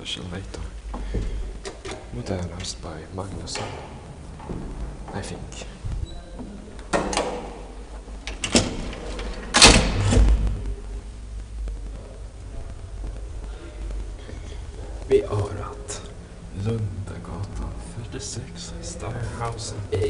Garage Elevator. Modernized by Magnusson. I think. Vi örat, Lundagatan 46, Starhausen A.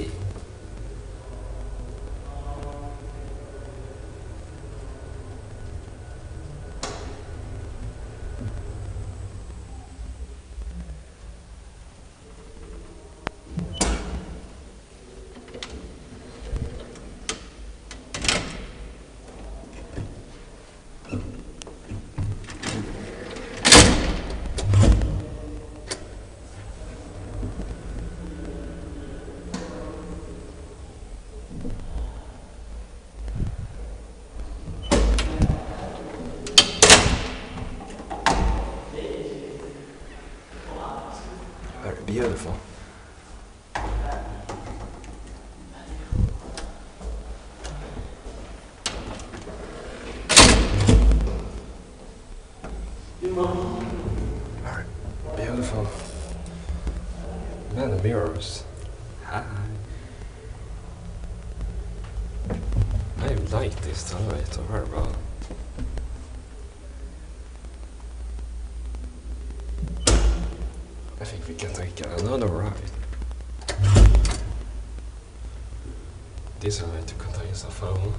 Beautiful. Very beautiful. Many mirrors. Hi. I like this elevator very well. I think we can take another ride. This elevator contains a phone.